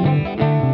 Música